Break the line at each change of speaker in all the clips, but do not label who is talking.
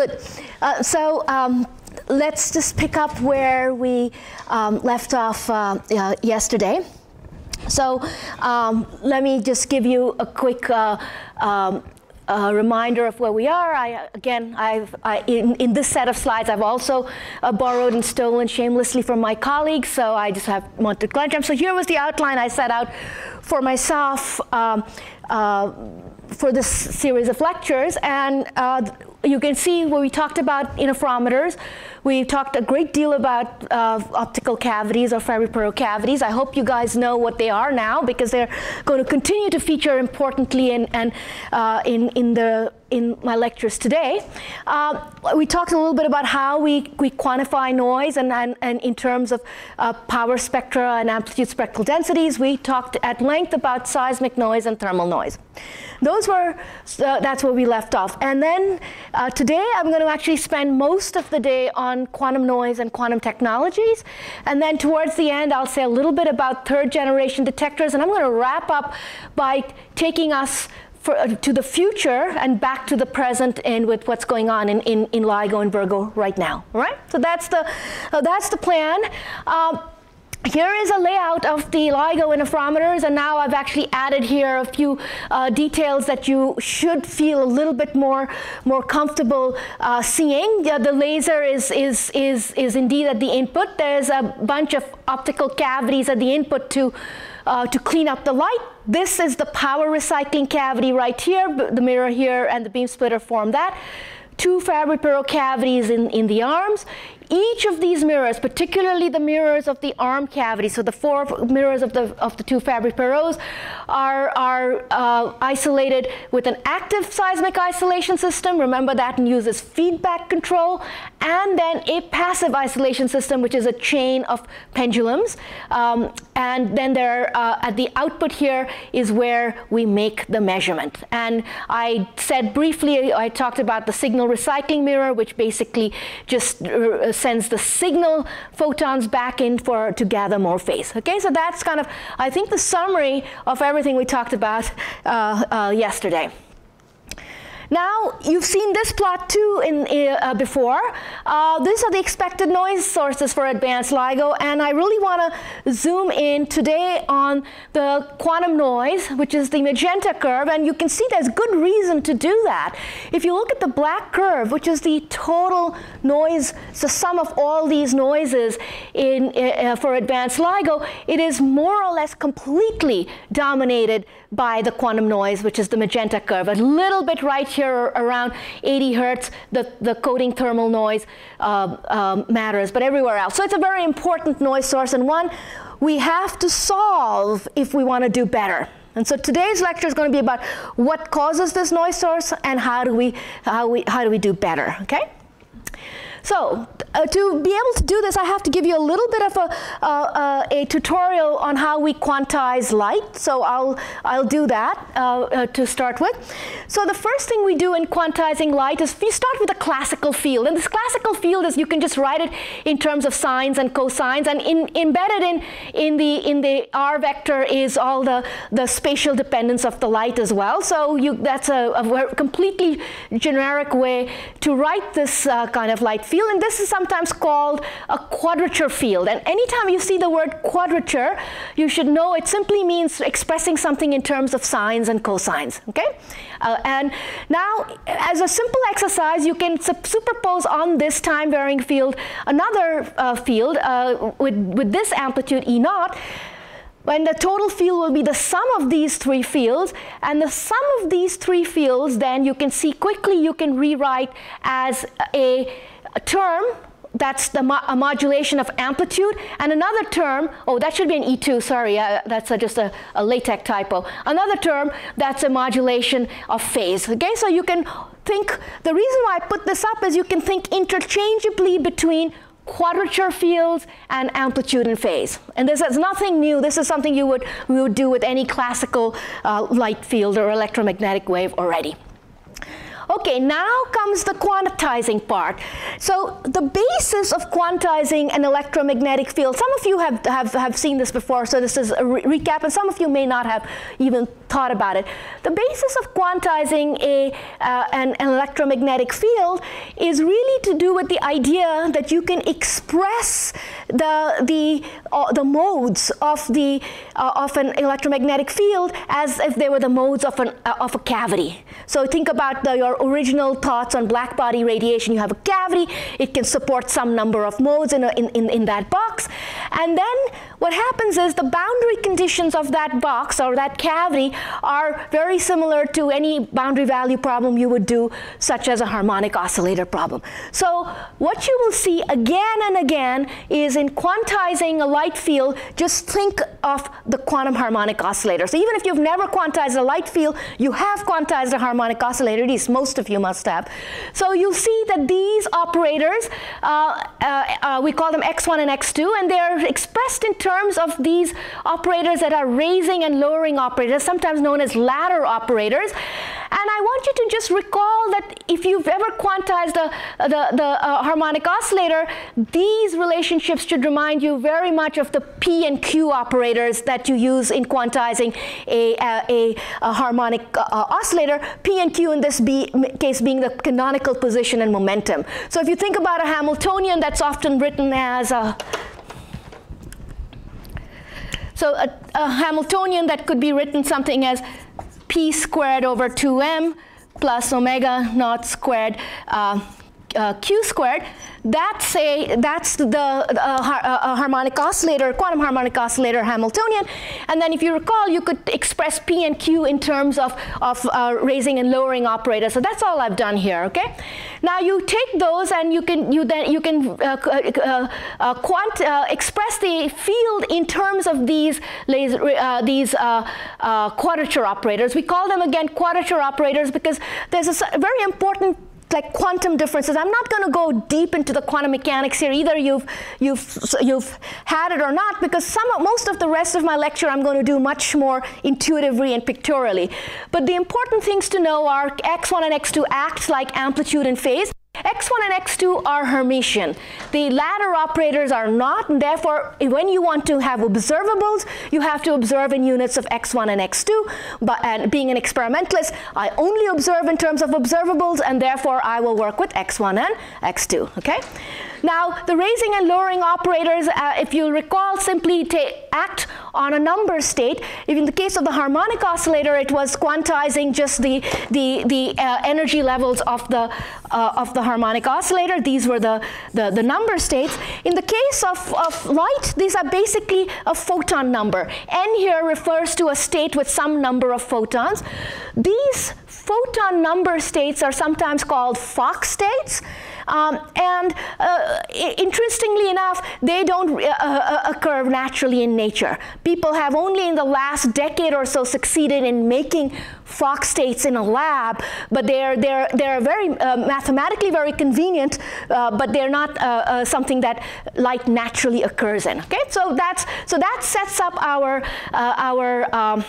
Good. Uh, so um, let's just pick up where we um, left off uh, uh, yesterday. So um, let me just give you a quick uh, um, uh, reminder of where we are. I, again, I've, I, in, in, this set of slides, I've also uh, borrowed and stolen shamelessly from my colleagues, so I just have wanted to glance them. So here was the outline I set out for myself um, uh, for this series of lectures, and uh, you can see where we talked about interferometers. We talked a great deal about uh, optical cavities or Fabry-Perot cavities. I hope you guys know what they are now because they're going to continue to feature importantly in, and, uh, in, in the in my lectures today. Uh, we talked a little bit about how we, we quantify noise and, and, and in terms of uh, power spectra and amplitude spectral densities. We talked at length about seismic noise and thermal noise. Those were, uh, that's where we left off. And then uh, today I'm going to actually spend most of the day on quantum noise and quantum technologies. And then towards the end I'll say a little bit about third generation detectors. And I'm going to wrap up by taking us for, uh, to the future and back to the present and with what's going on in, in, in LIGO and Virgo right now. All right? So that's the, uh, that's the plan. Um, here is a layout of the LIGO interferometers, and now I've actually added here a few uh, details that you should feel a little bit more, more comfortable uh, seeing. Yeah, the laser is, is, is, is indeed at the input. There's a bunch of optical cavities at the input to, uh, to clean up the light. This is the power recycling cavity right here, the mirror here and the beam splitter form that two Fabry-Perot cavities in, in the arms each of these mirrors, particularly the mirrors of the arm cavity, so the four mirrors of the, of the two Fabry-Perots, are, are uh, isolated with an active seismic isolation system, remember that and uses feedback control, and then a passive isolation system, which is a chain of pendulums. Um, and then there, uh, at the output here is where we make the measurement. And I said briefly, I talked about the signal recycling mirror, which basically just uh, sends the signal photons back in for to gather more phase. Okay, so that's kind of, I think, the summary of everything we talked about uh, uh, yesterday. Now, you've seen this plot too in, uh, before. Uh, these are the expected noise sources for advanced LIGO, and I really want to zoom in today on the quantum noise, which is the magenta curve, and you can see there's good reason to do that. If you look at the black curve, which is the total noise, the sum of all these noises in, uh, for advanced LIGO, it is more or less completely dominated by the quantum noise, which is the magenta curve. A little bit right here around 80 hertz, the, the coating thermal noise uh, um, matters, but everywhere else. So it's a very important noise source and one we have to solve if we want to do better. And so today's lecture is going to be about what causes this noise source and how do we, how we, how do, we do better, okay? So uh, to be able to do this, I have to give you a little bit of a, uh, a tutorial on how we quantize light. So I'll, I'll do that uh, uh, to start with. So the first thing we do in quantizing light is we start with a classical field. And this classical field is you can just write it in terms of sines and cosines. And in, embedded in, in, the, in the R vector is all the, the spatial dependence of the light as well. So you, that's a, a completely generic way to write this uh, kind of light field, and this is sometimes called a quadrature field. And anytime you see the word quadrature, you should know it simply means expressing something in terms of sines and cosines, okay? Uh, and now, as a simple exercise, you can superpose on this time varying field another uh, field uh, with, with this amplitude E naught, when the total field will be the sum of these three fields, and the sum of these three fields, then you can see quickly you can rewrite as a term that's the mo a modulation of amplitude, and another term, oh, that should be an E2, sorry, uh, that's a, just a, a, LaTeX typo. Another term, that's a modulation of phase, okay? So you can think, the reason why I put this up is you can think interchangeably between quadrature fields and amplitude and phase. And this is nothing new. This is something you would, would do with any classical uh, light field or electromagnetic wave already. Okay, now comes the quantizing part. So the basis of quantizing an electromagnetic field, some of you have, have, have seen this before, so this is a re recap, and some of you may not have even thought about it. The basis of quantizing a, uh, an, an, electromagnetic field is really to do with the idea that you can express the, the, uh, the modes of, the, uh, of an electromagnetic field as if they were the modes of, an, uh, of a cavity. So think about the, your original thoughts on black body radiation. You have a cavity, it can support some number of modes in, a, in, in, in that box. And then what happens is the boundary conditions of that box or that cavity are very similar to any boundary value problem you would do, such as a harmonic oscillator problem. So what you will see again and again is in quantizing a light field, just think of the quantum harmonic oscillator. So even if you've never quantized a light field, you have quantized a harmonic oscillator, at least most of you must have. So you'll see that these operators, uh, uh, uh, we call them x1 and x2, and they're expressed in terms of these operators that are raising and lowering operators, sometimes known as ladder operators. And I want you to just recall that if you've ever quantized the, the, the uh, harmonic oscillator, these relationships should remind you very much of the P and Q operators that you use in quantizing a, a, a harmonic uh, oscillator, P and Q in this be, case being the canonical position and momentum. So if you think about a Hamiltonian that's often written as a so a, a Hamiltonian that could be written something as p squared over 2m plus omega naught squared uh, uh, q squared that's a that's the uh, har uh, harmonic oscillator, quantum harmonic oscillator Hamiltonian. And then if you recall, you could express P and Q in terms of, of uh, raising and lowering operators. So that's all I've done here, okay? Now you take those and you can you then you can uh, uh, uh, quant express the field in terms of these laser, these quadrature operators. We call them again quadrature operators because there's a very important like quantum differences. I'm not going to go deep into the quantum mechanics here. Either you've you've you've had it or not, because some most of the rest of my lecture I'm going to do much more intuitively and pictorially. But the important things to know are x1 and x2 act like amplitude and phase. X1 and X2 are Hermitian. The ladder operators are not, and therefore, when you want to have observables, you have to observe in units of X1 and X2. But and being an experimentalist, I only observe in terms of observables, and therefore I will work with X1 and X2, okay? Now, the raising and lowering operators, uh, if you recall, simply act on a number state. In the case of the harmonic oscillator, it was quantizing just the, the, the uh, energy levels of the, uh, of the harmonic oscillator. These were the, the, the number states. In the case of, of light, these are basically a photon number. N here refers to a state with some number of photons. These photon number states are sometimes called Fock states. Um, and uh, interestingly enough, they don't uh, uh, occur naturally in nature. People have only in the last decade or so succeeded in making Fock states in a lab, but they're, they're, they're very uh, mathematically very convenient, uh, but they're not uh, something that light naturally occurs in. Okay, so that's so that sets up our our um,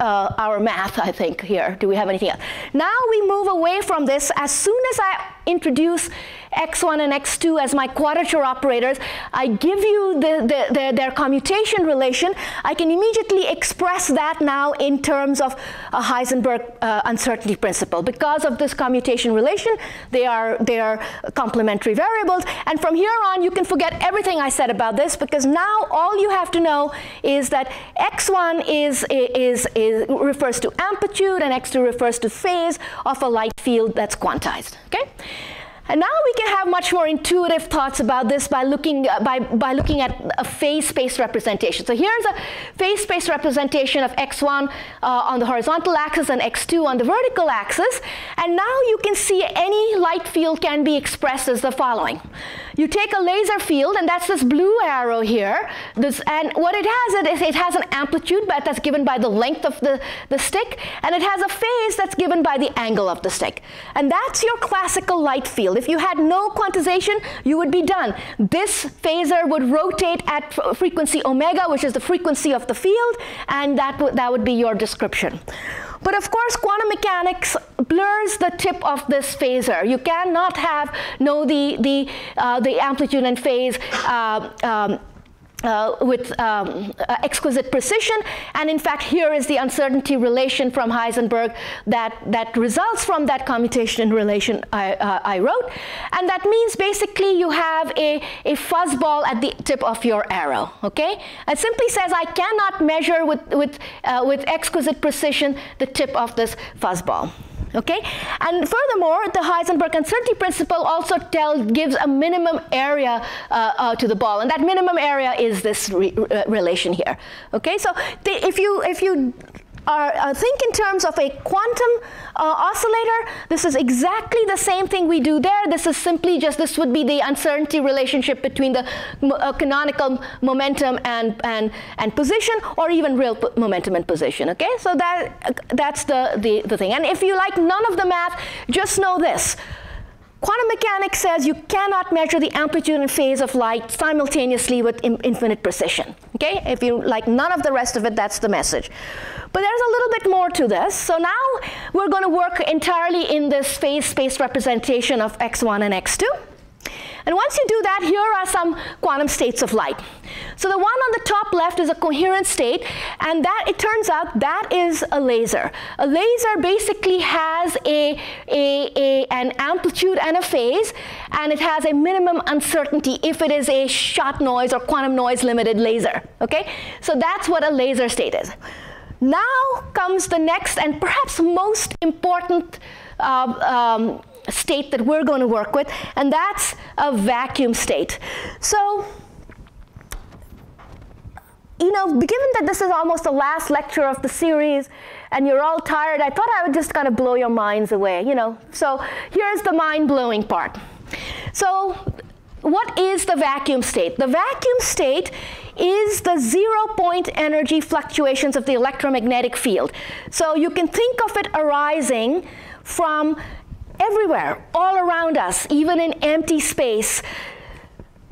uh, our math, I think, here. Do we have anything else? Now we move away from this. As soon as I introduce x1 and x2 as my quadrature operators, I give you the, the, the, their commutation relation. I can immediately express that now in terms of a Heisenberg uh, uncertainty principle. Because of this commutation relation, they are, they are complementary variables. And from here on, you can forget everything I said about this because now all you have to know is that x1 is, is, is, refers to amplitude and x2 refers to phase of a light field that's quantized. Okay? And now we can have much more intuitive thoughts about this by looking, uh, by, by looking at a phase space representation. So here's a phase space representation of x1 uh, on the horizontal axis and x2 on the vertical axis. And now you can see any light field can be expressed as the following. You take a laser field, and that's this blue arrow here. This, and what it has, it, is, it has an amplitude but that's given by the length of the, the stick, and it has a phase that's given by the angle of the stick. And that's your classical light field. If you had no quantization, you would be done. This phasor would rotate at frequency omega, which is the frequency of the field, and that, that would be your description. But of course, quantum mechanics blurs the tip of this phasor. You cannot have know the the uh, the amplitude and phase. Uh, um, uh, with um, uh, exquisite precision. And in fact, here is the uncertainty relation from Heisenberg that, that results from that commutation relation I, uh, I wrote. And that means basically you have a, a fuzzball at the tip of your arrow, okay? It simply says I cannot measure with, with, uh, with exquisite precision the tip of this fuzzball. Okay, and furthermore, the Heisenberg uncertainty principle also tell, gives a minimum area uh, uh, to the ball, and that minimum area is this re relation here. Okay, so if you if you are, uh, think in terms of a quantum uh, oscillator. This is exactly the same thing we do there. This is simply just, this would be the uncertainty relationship between the uh, canonical momentum and, and, and position, or even real momentum and position, okay? So that, that's the, the, the thing. And if you like none of the math, just know this. Quantum mechanics says you cannot measure the amplitude and phase of light simultaneously with infinite precision. Okay? If you like none of the rest of it, that's the message. But there's a little bit more to this. So now we're going to work entirely in this phase space representation of x1 and x2. And once you do that, here are some quantum states of light. So the one on the top left is a coherent state, and that, it turns out, that is a laser. A laser basically has a, a, a, an amplitude and a phase, and it has a minimum uncertainty if it is a shot noise or quantum noise limited laser, okay? So that's what a laser state is. Now comes the next and perhaps most important uh, um, state that we're going to work with, and that's a vacuum state. So, you know, given that this is almost the last lecture of the series, and you're all tired, I thought I would just kind of blow your minds away, you know. So here's the mind-blowing part. So what is the vacuum state? The vacuum state is the zero point energy fluctuations of the electromagnetic field. So you can think of it arising from everywhere, all around us, even in empty space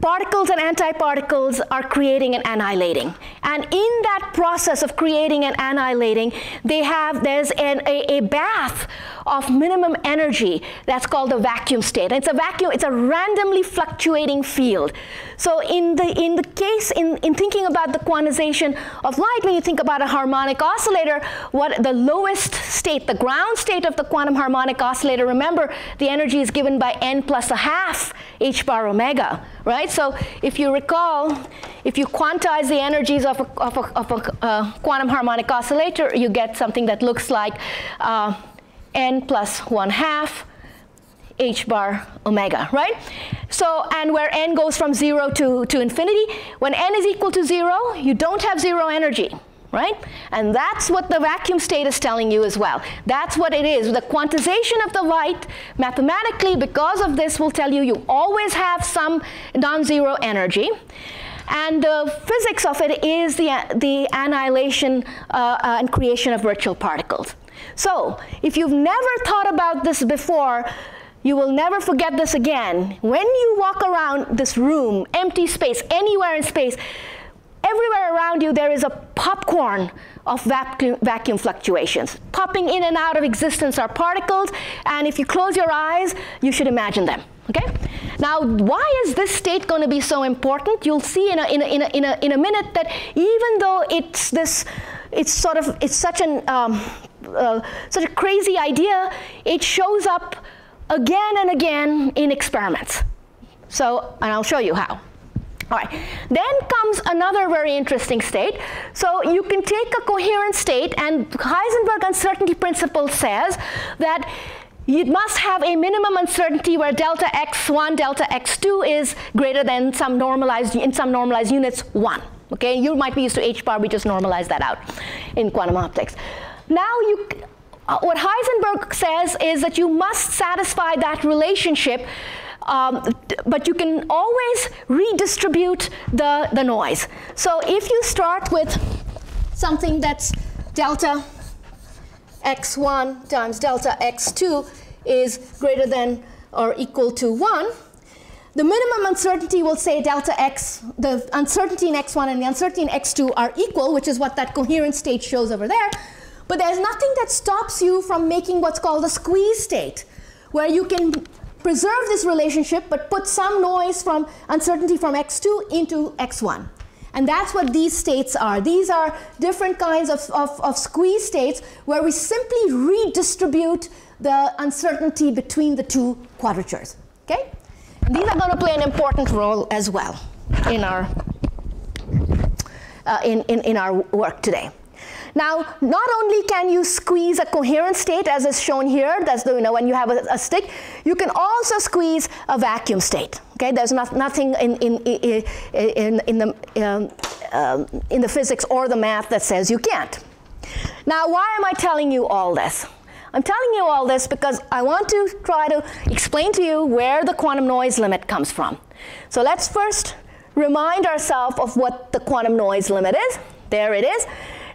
particles and antiparticles are creating and annihilating. And in that process of creating and annihilating, they have, there's an, a, a, bath of minimum energy that's called a vacuum state. And it's a vacuum, it's a randomly fluctuating field. So in the, in the case, in, in thinking about the quantization of light, when you think about a harmonic oscillator, what the lowest state, the ground state of the quantum harmonic oscillator, remember the energy is given by n plus a half h bar omega, right? So if you recall, if you quantize the energies of a, of a, of a uh, quantum harmonic oscillator, you get something that looks like uh, n plus 1 half h bar omega, right? So, and where n goes from 0 to, to infinity, when n is equal to 0, you don't have zero energy right? And that's what the vacuum state is telling you as well. That's what it is. The quantization of the light, mathematically, because of this, will tell you you always have some non-zero energy. And the physics of it is the, the annihilation uh, uh, and creation of virtual particles. So, if you've never thought about this before, you will never forget this again. When you walk around this room, empty space, anywhere in space, everywhere around you there is a popcorn of vacuum, vacuum, fluctuations. Popping in and out of existence are particles, and if you close your eyes, you should imagine them. Okay? Now, why is this state going to be so important? You'll see in a, in a, in a, in a, in a minute that even though it's this, it's sort of, it's such an, um, uh, such a crazy idea, it shows up again and again in experiments. So, and I'll show you how. All right, then comes another very interesting state. So you can take a coherent state and Heisenberg uncertainty principle says that you must have a minimum uncertainty where delta x1, delta x2 is greater than some normalized, in some normalized units, 1. Okay, you might be used to h bar, we just normalize that out in quantum optics. Now you, uh, what Heisenberg says is that you must satisfy that relationship um, but you can always redistribute the, the noise. So if you start with something that's delta x1 times delta x2 is greater than or equal to 1, the minimum uncertainty will say delta x, the uncertainty in x1 and the uncertainty in x2 are equal, which is what that coherent state shows over there. But there's nothing that stops you from making what's called a squeeze state, where you can preserve this relationship but put some noise from uncertainty from x2 into x1. And that's what these states are. These are different kinds of, of, of squeeze states where we simply redistribute the uncertainty between the two quadratures. Okay? And these are going to play an important role as well in our, uh, in, in, in our work today. Now, not only can you squeeze a coherent state, as is shown here, that's the, you know, when you have a, a stick, you can also squeeze a vacuum state. Okay, there's not, nothing in, in, in, in, the, um, um, in the physics or the math that says you can't. Now, why am I telling you all this? I'm telling you all this because I want to try to explain to you where the quantum noise limit comes from. So let's first remind ourselves of what the quantum noise limit is. There it is.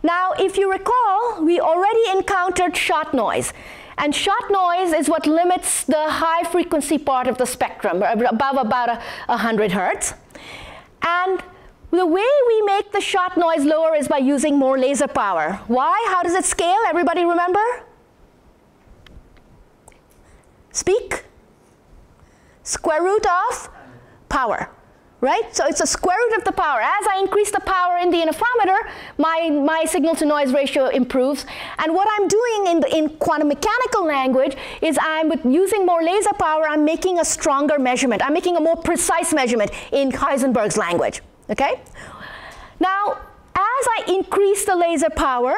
Now, if you recall, we already encountered shot noise. And shot noise is what limits the high frequency part of the spectrum, above about a, 100 hertz. And the way we make the shot noise lower is by using more laser power. Why? How does it scale? Everybody remember? Speak. Square root of power right? So it's a square root of the power. As I increase the power in the interferometer, my, my signal to noise ratio improves. And what I'm doing in, the, in quantum mechanical language is I'm using more laser power, I'm making a stronger measurement. I'm making a more precise measurement in Heisenberg's language, okay? Now, as I increase the laser power,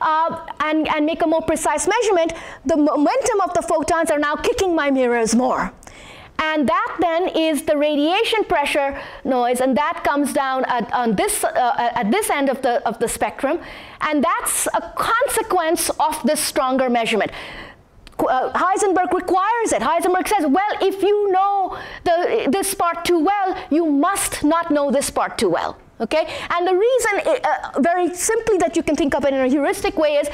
uh, and, and make a more precise measurement, the momentum of the photons are now kicking my mirrors more. And that then is the radiation pressure noise, and that comes down at, on this, uh, at this end of the, of the spectrum. And that's a consequence of this stronger measurement. Uh, Heisenberg requires it. Heisenberg says, well, if you know the, this part too well, you must not know this part too well. Okay? And the reason, uh, very simply, that you can think of it in a heuristic way is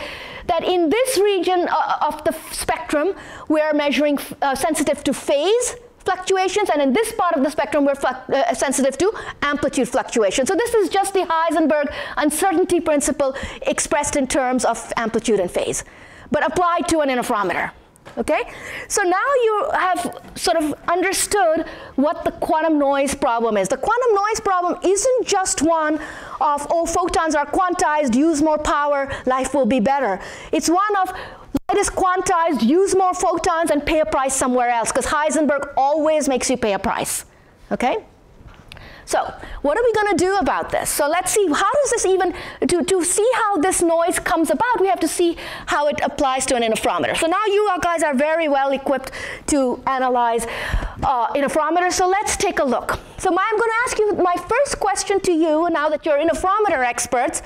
that in this region uh, of the spectrum, we're measuring uh, sensitive to phase, fluctuations, and in this part of the spectrum, we're uh, sensitive to amplitude fluctuations. So this is just the Heisenberg uncertainty principle expressed in terms of amplitude and phase, but applied to an interferometer. Okay? So now you have sort of understood what the quantum noise problem is. The quantum noise problem isn't just one of, oh, photons are quantized, use more power, life will be better. It's one of Light is quantized, use more photons, and pay a price somewhere else, because Heisenberg always makes you pay a price. Okay? So, what are we going to do about this? So, let's see, how does this even, to, to see how this noise comes about, we have to see how it applies to an interferometer. So, now you guys are very well equipped to analyze uh, interferometers, so let's take a look. So, my, I'm going to ask you, my first question to you, now that you're interferometer experts,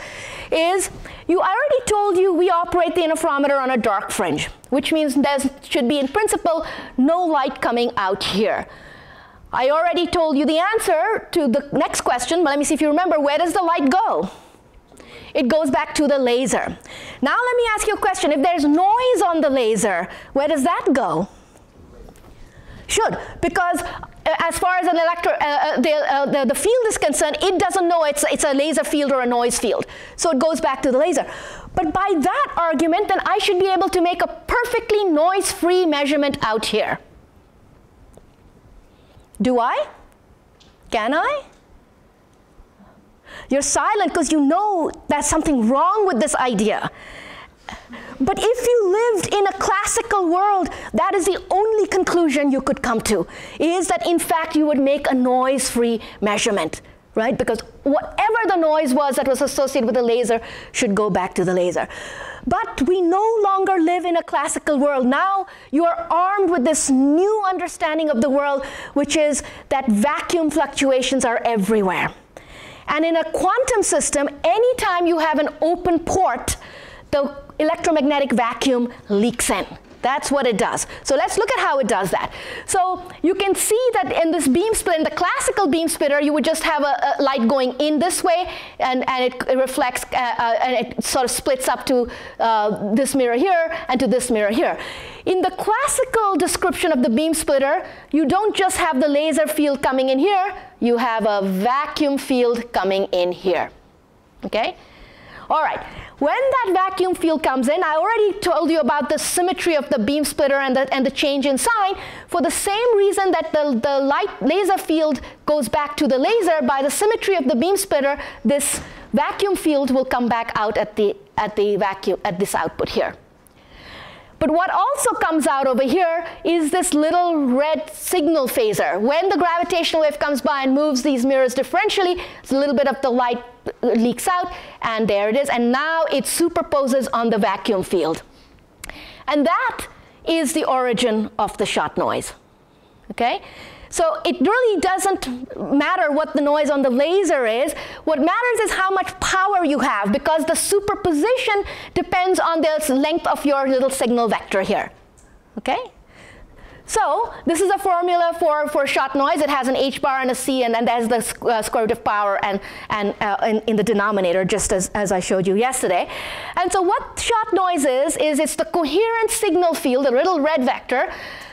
is you I already told you we operate the interferometer on a dark fringe, which means there should be, in principle, no light coming out here. I already told you the answer to the next question, but let me see if you remember, where does the light go? It goes back to the laser. Now let me ask you a question. If there's noise on the laser, where does that go? Should, because uh, as far as an electro, uh, uh, the, uh, the, the, field is concerned, it doesn't know it's, it's a laser field or a noise field. So it goes back to the laser. But by that argument, then I should be able to make a perfectly noise-free measurement out here. Do I? Can I? You're silent because you know there's something wrong with this idea. But if you lived in a classical world, that is the only conclusion you could come to, is that in fact you would make a noise-free measurement, right? Because whatever the noise was that was associated with the laser should go back to the laser. But we no longer live in a classical world. Now you are armed with this new understanding of the world, which is that vacuum fluctuations are everywhere. And in a quantum system, anytime you have an open port, the electromagnetic vacuum leaks in. That's what it does. So let's look at how it does that. So you can see that in this beam split, in the classical beam splitter, you would just have a, a light going in this way, and, and it, it reflects, uh, uh, and it sort of splits up to uh, this mirror here and to this mirror here. In the classical description of the beam splitter, you don't just have the laser field coming in here, you have a vacuum field coming in here. Okay? All right, when that vacuum field comes in, I already told you about the symmetry of the beam splitter and the, and the change in sign. For the same reason that the, the light laser field goes back to the laser, by the symmetry of the beam splitter, this vacuum field will come back out at the, at the vacuum, at this output here. But what also comes out over here is this little red signal phasor. When the gravitational wave comes by and moves these mirrors differentially, a little bit of the light leaks out, and there it is. And now it superposes on the vacuum field. And that is the origin of the shot noise. Okay? So it really doesn't matter what the noise on the laser is. What matters is how much power you have because the superposition depends on the length of your little signal vector here. Okay? So this is a formula for, for shot noise. It has an h bar and a c, and, and there's the uh, square root of power and, and uh, in, in, the denominator, just as, as I showed you yesterday. And so what shot noise is, is it's the coherent signal field, the little red vector,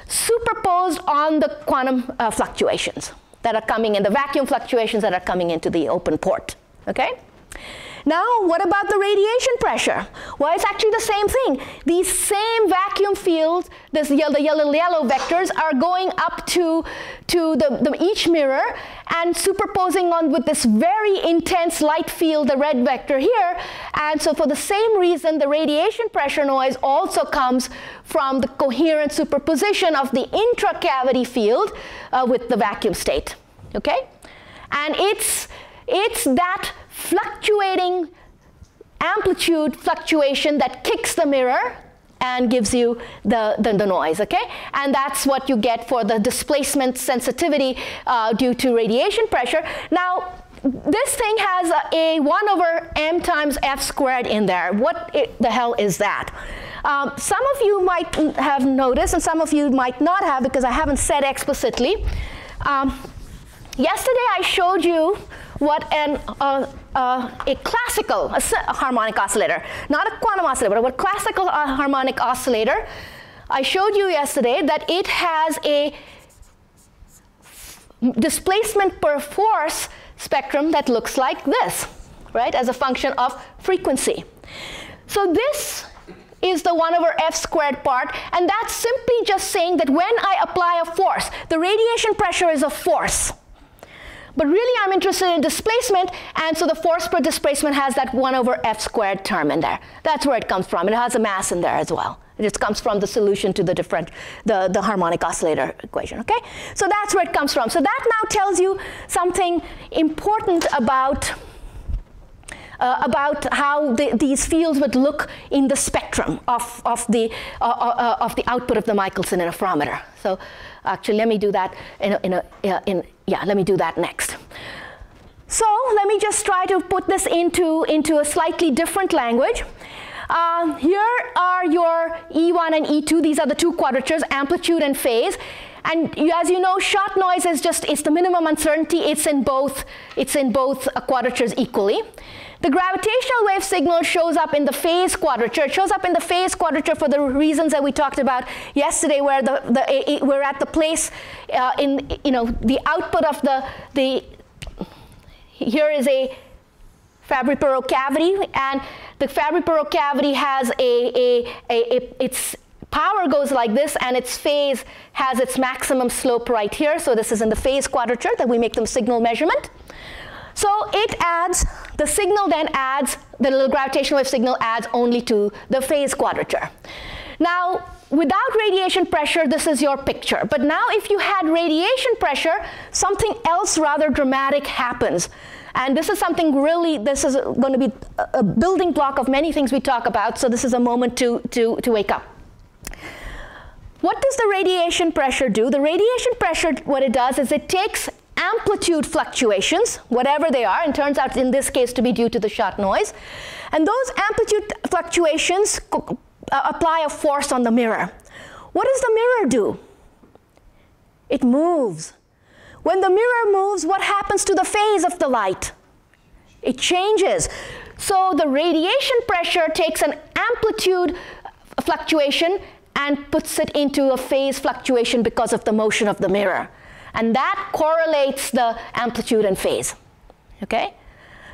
superposed on the quantum uh, fluctuations that are coming in, the vacuum fluctuations that are coming into the open port, okay? Now, what about the radiation pressure? Well, it's actually the same thing. These same vacuum fields, this yellow, the yellow, yellow vectors, are going up to, to the, the, each mirror and superposing on with this very intense light field, the red vector here. And so for the same reason, the radiation pressure noise also comes from the coherent superposition of the intracavity field uh, with the vacuum state, okay? And it's, it's that fluctuating amplitude fluctuation that kicks the mirror and gives you the, the, the, noise, okay? And that's what you get for the displacement sensitivity uh, due to radiation pressure. Now, this thing has a, a 1 over m times f squared in there. What it, the hell is that? Um, some of you might have noticed, and some of you might not have because I haven't said explicitly. Um, yesterday I showed you what an, uh, uh, a classical harmonic oscillator, not a quantum oscillator, but a classical uh, harmonic oscillator. I showed you yesterday that it has a displacement per force spectrum that looks like this, right, as a function of frequency. So this is the 1 over f squared part, and that's simply just saying that when I apply a force, the radiation pressure is a force. But really I'm interested in displacement, and so the force per displacement has that 1 over f squared term in there. That's where it comes from. It has a mass in there as well. It just comes from the solution to the different, the, the harmonic oscillator equation, okay? So that's where it comes from. So that now tells you something important about uh, about how the, these fields would look in the spectrum of, of, the, uh, uh, of the output of the Michelson interferometer. So actually, let me do that in, a, in, a, in yeah, let me do that next. So let me just try to put this into, into a slightly different language. Uh, here are your E1 and E2. These are the two quadratures, amplitude and phase. And you, as you know, shot noise is just, it's the minimum uncertainty. It's in both, it's in both quadratures equally. The gravitational wave signal shows up in the phase quadrature. It shows up in the phase quadrature for the reasons that we talked about yesterday, where the, the we're at the place uh, in you know the output of the the here is a Fabry-Perot cavity, and the Fabry-Perot cavity has a, a, a, a its power goes like this and its phase has its maximum slope right here. So this is in the phase quadrature that we make the signal measurement. So it adds, the signal then adds, the little gravitational wave signal adds only to the phase quadrature. Now, without radiation pressure, this is your picture. But now if you had radiation pressure, something else rather dramatic happens. And this is something really, this is going to be a building block of many things we talk about, so this is a moment to, to, to wake up. What does the radiation pressure do? The radiation pressure, what it does is it takes amplitude fluctuations, whatever they are, and turns out in this case to be due to the shot noise. And those amplitude fluctuations uh, apply a force on the mirror. What does the mirror do? It moves. When the mirror moves, what happens to the phase of the light? It changes. So the radiation pressure takes an amplitude fluctuation and puts it into a phase fluctuation because of the motion of the mirror. And that correlates the amplitude and phase. Okay?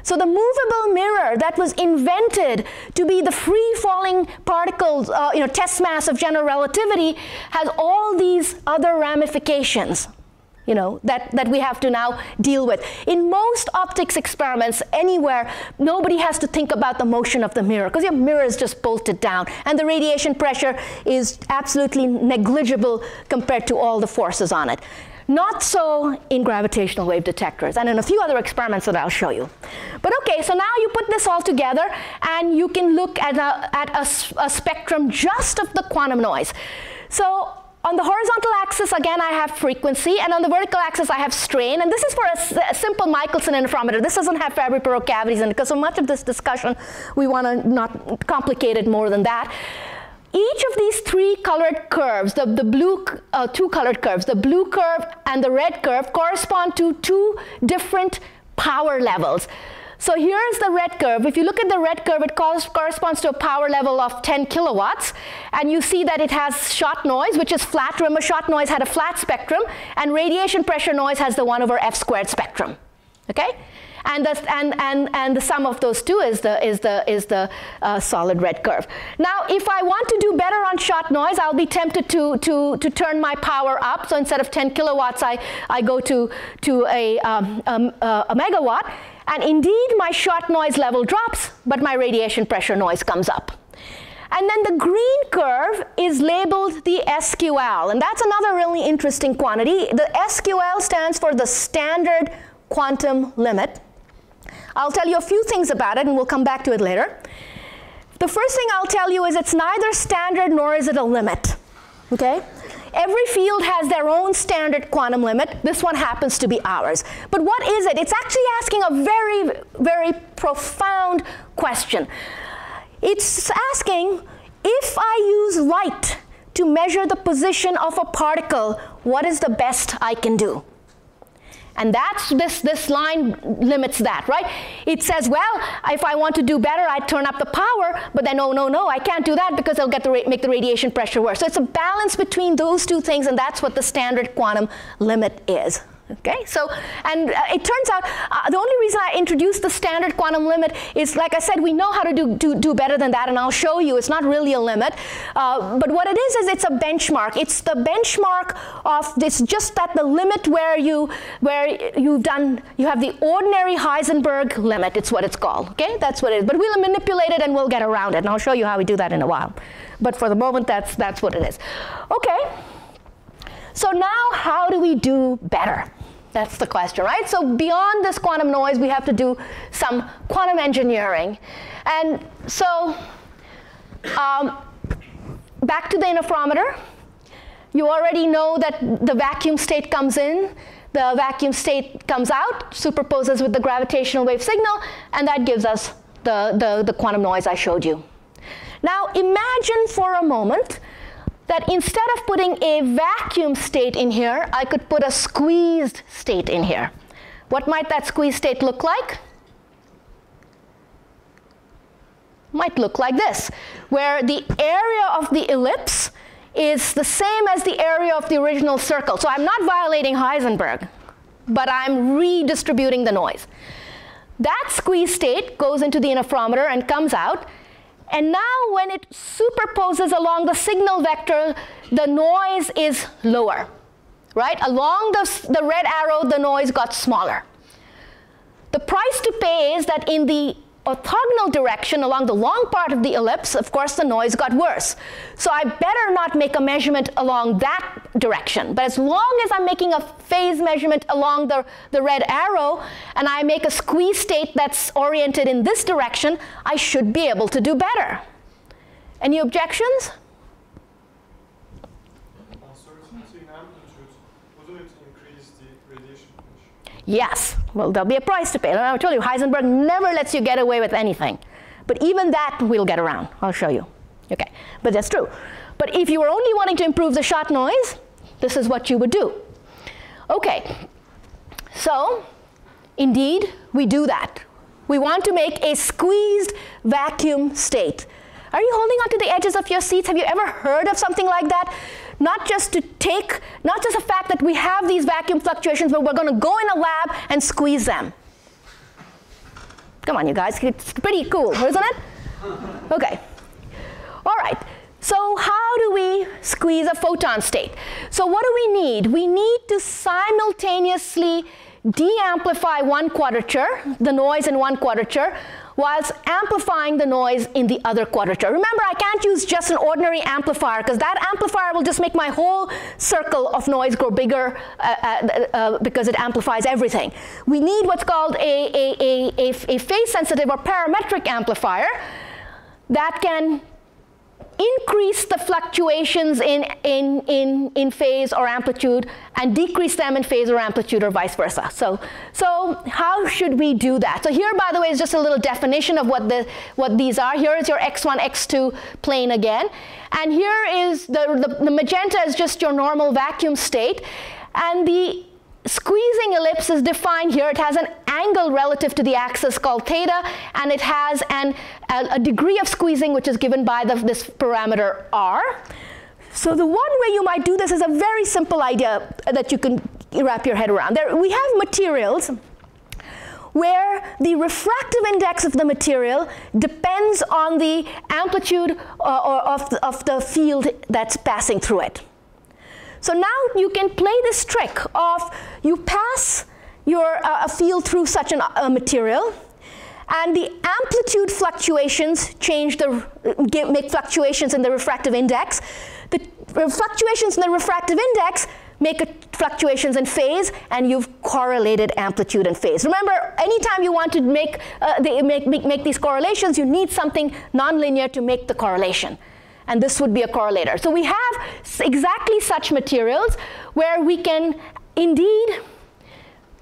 So the movable mirror that was invented to be the free-falling particles, uh, you know, test mass of general relativity has all these other ramifications you know, that, that we have to now deal with. In most optics experiments, anywhere, nobody has to think about the motion of the mirror because your mirror is just bolted down and the radiation pressure is absolutely negligible compared to all the forces on it. Not so in gravitational wave detectors and in a few other experiments that I'll show you. But okay, so now you put this all together and you can look at a, at a, a spectrum just of the quantum noise. So on the horizontal axis, again, I have frequency, and on the vertical axis, I have strain. And this is for a, a simple Michelson interferometer. This doesn't have Fabry-Perot cavities in it, because so much of this discussion, we want to not complicate it more than that. Each of these three colored curves, the, the blue, uh, two colored curves, the blue curve and the red curve correspond to two different power levels. So here's the red curve. If you look at the red curve, it corresponds to a power level of 10 kilowatts. And you see that it has shot noise, which is flat. Remember, shot noise had a flat spectrum. And radiation pressure noise has the 1 over f squared spectrum. Okay? And the, and, and, and the sum of those two is the, is the, is the uh, solid red curve. Now, if I want to do better on shot noise, I'll be tempted to, to, to turn my power up. So instead of 10 kilowatts, I, I go to, to a, um, um, uh, a megawatt. And indeed, my shot noise level drops, but my radiation pressure noise comes up. And then the green curve is labeled the SQL, and that's another really interesting quantity. The SQL stands for the standard quantum limit. I'll tell you a few things about it and we'll come back to it later. The first thing I'll tell you is it's neither standard nor is it a limit. Okay? Every field has their own standard quantum limit. This one happens to be ours. But what is it? It's actually asking a very, very profound question. It's asking if I use light to measure the position of a particle, what is the best I can do? And that's this, this line limits that, right? It says, well, if I want to do better, I turn up the power, but then, oh, no, no, I can't do that because it'll get the make the radiation pressure worse. So it's a balance between those two things, and that's what the standard quantum limit is. Okay, so, and uh, it turns out uh, the only reason I introduced the standard quantum limit is, like I said, we know how to do, do, do better than that, and I'll show you. It's not really a limit. Uh, but what it is, is it's a benchmark. It's the benchmark of, this, just that the limit where, you, where you've done, you have the ordinary Heisenberg limit, it's what it's called. Okay, that's what it is. But we'll manipulate it and we'll get around it, and I'll show you how we do that in a while. But for the moment, that's, that's what it is. Okay. So now how do we do better? That's the question, right? So beyond this quantum noise, we have to do some quantum engineering. And so um, back to the interferometer. You already know that the vacuum state comes in, the vacuum state comes out, superposes with the gravitational wave signal, and that gives us the, the, the quantum noise I showed you. Now imagine for a moment that instead of putting a vacuum state in here, I could put a squeezed state in here. What might that squeezed state look like? Might look like this, where the area of the ellipse is the same as the area of the original circle. So I'm not violating Heisenberg, but I'm redistributing the noise. That squeeze state goes into the interferometer and comes out, and now when it superposes along the signal vector, the noise is lower, right? Along the, the red arrow, the noise got smaller. The price to pay is that in the orthogonal direction along the long part of the ellipse, of course, the noise got worse. So I better not make a measurement along that direction. But as long as I'm making a phase measurement along the, the red arrow and I make a squeeze state that's oriented in this direction, I should be able to do better. Any objections? Yes, well, there'll be a price to pay. And I told you, Heisenberg never lets you get away with anything. But even that we'll get around. I'll show you. Okay, but that's true. But if you were only wanting to improve the shot noise, this is what you would do. Okay, so indeed, we do that. We want to make a squeezed vacuum state. Are you holding onto the edges of your seats? Have you ever heard of something like that? Not just to take, not just the fact that we have these vacuum fluctuations, but we're going to go in a lab and squeeze them. Come on, you guys, it's pretty cool, isn't it? Okay. All right. So how do we squeeze a photon state? So what do we need? We need to simultaneously de-amplify one quadrature, the noise in one quadrature, whilst amplifying the noise in the other quadrature. Remember, I can't use just an ordinary amplifier because that amplifier will just make my whole circle of noise grow bigger uh, uh, uh, because it amplifies everything. We need what's called a, a, a, a, a phase-sensitive or parametric amplifier that can increase the fluctuations in, in, in, in phase or amplitude and decrease them in phase or amplitude or vice versa. So, so how should we do that? So here, by the way, is just a little definition of what, the, what these are. Here is your x1, x2 plane again. And here is the, the, the magenta is just your normal vacuum state. And the squeezing ellipse is defined here. It has an angle relative to the axis called theta, and it has an, a, a degree of squeezing which is given by the, this parameter r. So the one way you might do this is a very simple idea that you can wrap your head around. There, we have materials where the refractive index of the material depends on the amplitude uh, of, the, of the field that's passing through it. So now you can play this trick of you pass your uh, a field through such an, a material and the amplitude fluctuations change the make fluctuations in the refractive index. The fluctuations in the refractive index make fluctuations in phase and you've correlated amplitude and phase. Remember, anytime you want to make, uh, the, make, make, make these correlations, you need something nonlinear to make the correlation and this would be a correlator. So we have exactly such materials where we can indeed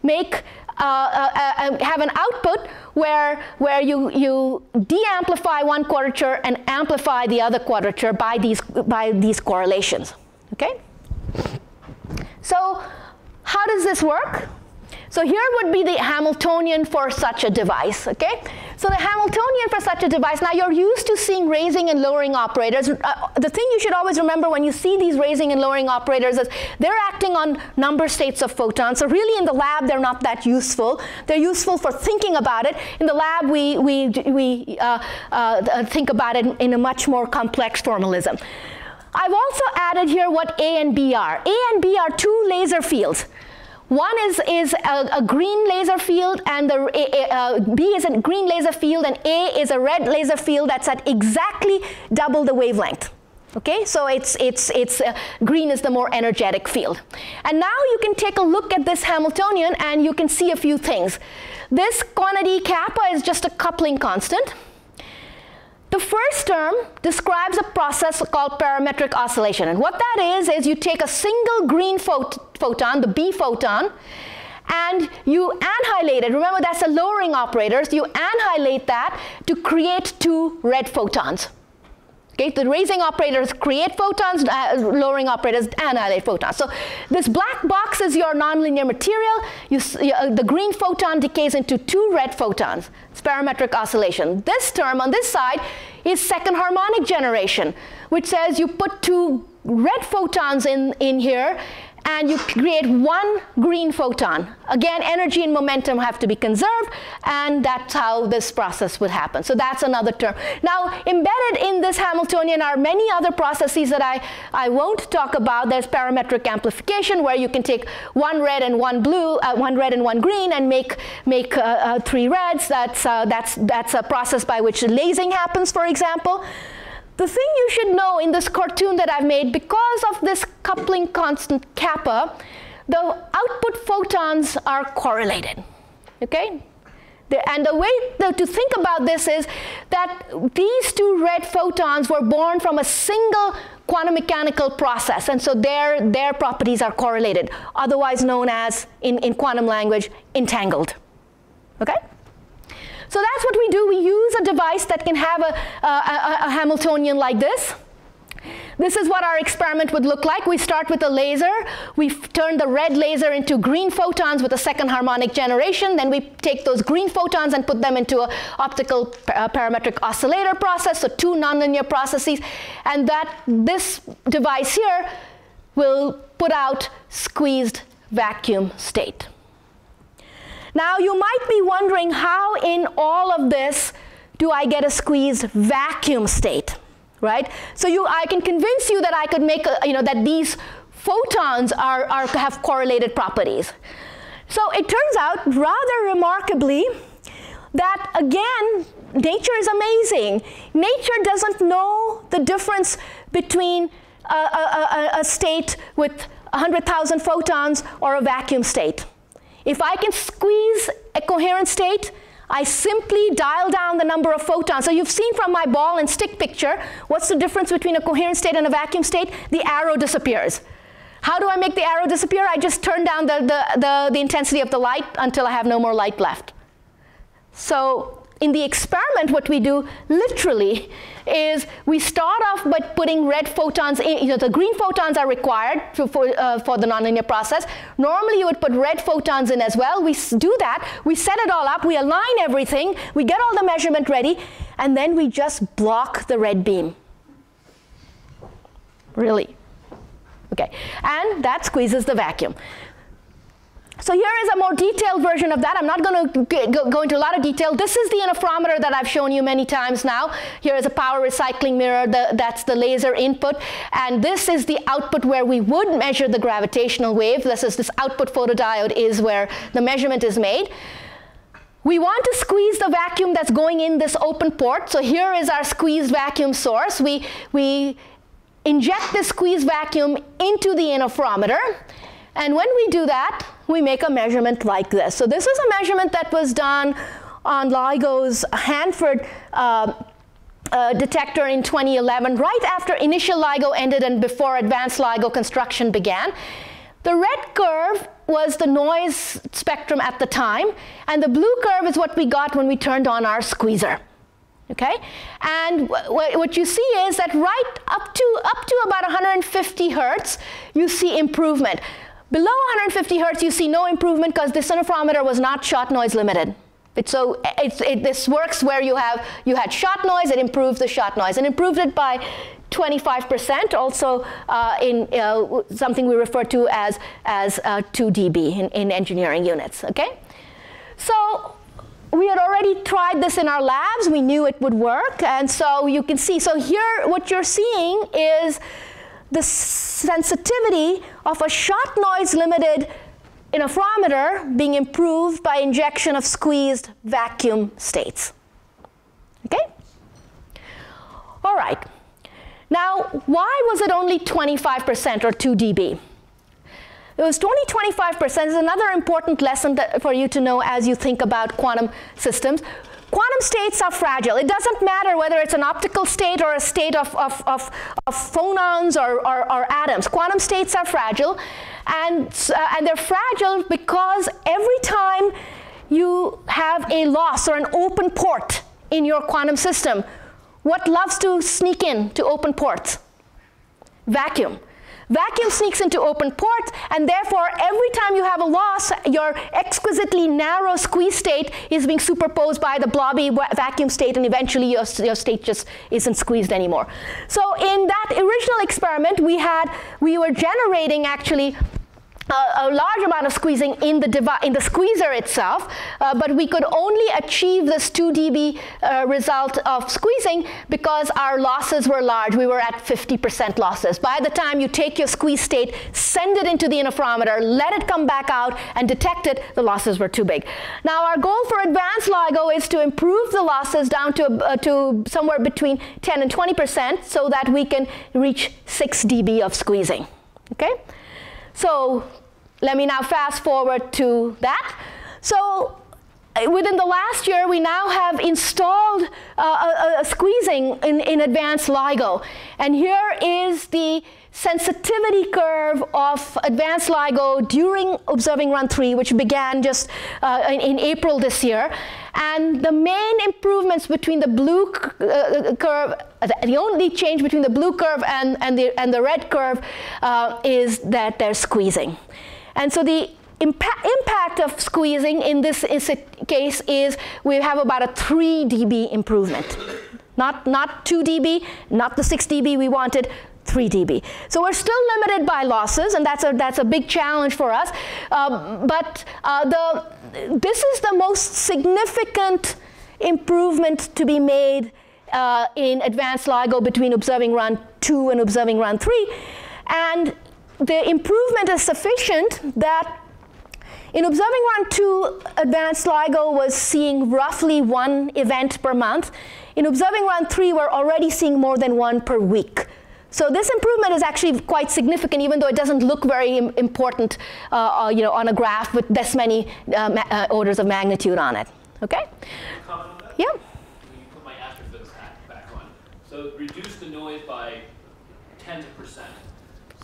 make uh, uh, uh, have an output where, where you, you de-amplify one quadrature and amplify the other quadrature by these, by these correlations, okay? So how does this work? So here would be the Hamiltonian for such a device, okay? So the Hamiltonian for such a device, now you're used to seeing raising and lowering operators. Uh, the thing you should always remember when you see these raising and lowering operators is they're acting on number states of photons. So really in the lab, they're not that useful. They're useful for thinking about it. In the lab, we, we, we uh, uh, think about it in a much more complex formalism. I've also added here what A and B are. A and B are two laser fields. One is, is a, a green laser field and the uh, B is a green laser field and A is a red laser field that's at exactly double the wavelength. Okay, so it's, it's, it's uh, green is the more energetic field. And now you can take a look at this Hamiltonian and you can see a few things. This quantity kappa is just a coupling constant. The first term describes a process called parametric oscillation. And what that is, is you take a single green phot photon, the B photon, and you annihilate it. Remember, that's a lowering operator. So you annihilate that to create two red photons. Okay, the raising operators create photons, uh, lowering operators annihilate photons. So this black box is your nonlinear material. You, uh, the green photon decays into two red photons. Parametric oscillation. This term on this side is second harmonic generation, which says you put two red photons in, in here and you create one green photon. Again, energy and momentum have to be conserved, and that's how this process would happen. So that's another term. Now, embedded in this Hamiltonian are many other processes that I, I won't talk about. There's parametric amplification, where you can take one red and one blue, uh, one red and one green, and make, make uh, uh, three reds. That's, uh, that's, that's a process by which the lasing happens, for example. The thing you should know in this cartoon that I've made, because of this coupling constant kappa, the output photons are correlated, okay? The, and the way the, to think about this is that these two red photons were born from a single quantum mechanical process, and so their, their properties are correlated, otherwise known as, in, in quantum language, entangled, okay? So that's what we do. We use a device that can have a, a, a Hamiltonian like this. This is what our experiment would look like. We start with a laser. We turn the red laser into green photons with a second harmonic generation. Then we take those green photons and put them into an optical parametric oscillator process, so two nonlinear processes. And that this device here will put out squeezed vacuum state. Now you might be wondering how in all of this do I get a squeezed vacuum state, right? So you, I can convince you that I could make, a, you know, that these photons are, are, have correlated properties. So it turns out, rather remarkably, that again, nature is amazing. Nature doesn't know the difference between a, a, a state with 100,000 photons or a vacuum state. If I can squeeze a coherent state, I simply dial down the number of photons. So you've seen from my ball and stick picture, what's the difference between a coherent state and a vacuum state? The arrow disappears. How do I make the arrow disappear? I just turn down the, the, the, the intensity of the light until I have no more light left. So in the experiment, what we do literally is we start off by putting red photons in, you know, the green photons are required to, for, uh, for the nonlinear process. Normally you would put red photons in as well. We do that, we set it all up, we align everything, we get all the measurement ready, and then we just block the red beam. Really. Okay, and that squeezes the vacuum. So here is a more detailed version of that. I'm not going to go into a lot of detail. This is the interferometer that I've shown you many times now. Here is a power recycling mirror. The, that's the laser input. And this is the output where we would measure the gravitational wave. This is this output photodiode is where the measurement is made. We want to squeeze the vacuum that's going in this open port. So here is our squeezed vacuum source. We, we inject the squeezed vacuum into the interferometer. And when we do that, we make a measurement like this. So this is a measurement that was done on LIGO's Hanford uh, uh, detector in 2011, right after initial LIGO ended and before advanced LIGO construction began. The red curve was the noise spectrum at the time, and the blue curve is what we got when we turned on our squeezer. Okay, and what you see is that right up to up to about 150 hertz, you see improvement. Below 150 hertz, you see no improvement because this interferometer was not shot noise limited. It's so it's, it, this works where you have you had shot noise, it improves the shot noise, and improved it by 25%. Also, uh, in uh, something we refer to as as uh, 2 dB in, in engineering units. Okay, so we had already tried this in our labs. We knew it would work, and so you can see. So here, what you're seeing is the sensitivity of a shot noise limited interferometer being improved by injection of squeezed vacuum states. Okay? All right. Now, why was it only 25% or 2 dB? It was 20, 25% is another important lesson that, for you to know as you think about quantum systems. Quantum states are fragile. It doesn't matter whether it's an optical state or a state of, of, of, of phonons or, or, or, atoms. Quantum states are fragile, and, uh, and they're fragile because every time you have a loss or an open port in your quantum system, what loves to sneak in to open ports? Vacuum. Vacuum sneaks into open ports, and therefore, every time you have a loss, your exquisitely narrow squeeze state is being superposed by the blobby vacuum state, and eventually your, your state just isn't squeezed anymore. So in that original experiment, we had, we were generating actually a, large amount of squeezing in the, in the squeezer itself, uh, but we could only achieve this 2 dB uh, result of squeezing because our losses were large. We were at 50% losses. By the time you take your squeeze state, send it into the interferometer, let it come back out, and detect it, the losses were too big. Now our goal for advanced LIGO is to improve the losses down to, uh, to somewhere between 10 and 20% so that we can reach 6 dB of squeezing. Okay? So let me now fast forward to that. So uh, within the last year, we now have installed uh, a, a, squeezing in, in advanced LIGO. And here is the sensitivity curve of advanced LIGO during observing run 3, which began just uh, in, in, April this year. And the main improvements between the blue uh, curve, the only change between the blue curve and, and, the, and the red curve uh, is that they're squeezing. And so the Impa impact of squeezing in this case is we have about a 3 dB improvement. Not, not 2 dB, not the 6 dB we wanted, 3 dB. So we're still limited by losses, and that's a, that's a big challenge for us. Um, but uh, the, this is the most significant improvement to be made uh, in advanced LIGO between observing run 2 and observing run 3. And the improvement is sufficient that in observing run 2, advanced LIGO was seeing roughly one event per month. In observing run 3, we're already seeing more than one per week. So this improvement is actually quite significant, even though it doesn't look very important, uh, uh, you know, on a graph with this many uh, uh orders of magnitude on it. Okay?
Yeah. put my astrophysics hat back on. So reduce the noise by 10%.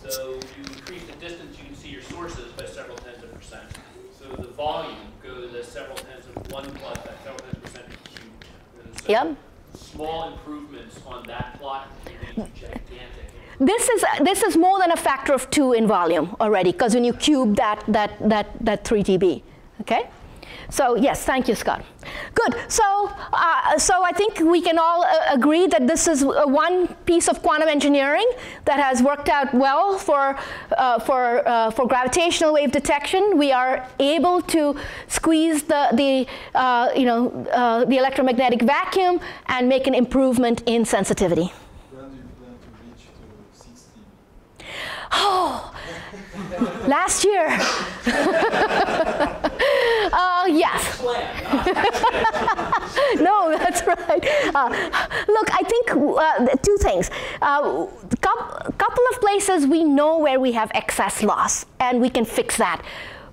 So you increase the distance, you can see your sources by several tens of percent. So the volume goes as several tens of one plus that several tens of percent cubed. So
yep.
Small improvements on that plot gigantic
this is, this is more than a factor of two in volume already, because when you cube that, that, that, that 3 dB, okay? So yes, thank you, Scott. Good. So, uh, so I think we can all uh, agree that this is uh, one piece of quantum engineering that has worked out well for uh, for uh, for gravitational wave detection. We are able to squeeze the the uh, you know the electromagnetic vacuum and make an improvement in sensitivity. Oh, last year. uh, yes. no, that's right. Uh, look, I think uh, two things. A uh, couple of places we know where we have excess loss, and we can fix that.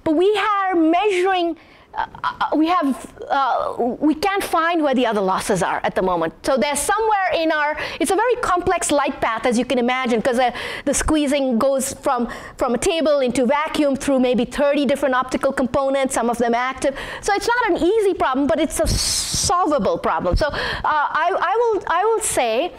But we are measuring uh, we have uh, we can't find where the other losses are at the moment. So there's somewhere in our it's a very complex light path as you can imagine because uh, the squeezing goes from from a table into vacuum through maybe 30 different optical components, some of them active. So it's not an easy problem, but it's a solvable problem. So uh, I, I will I will say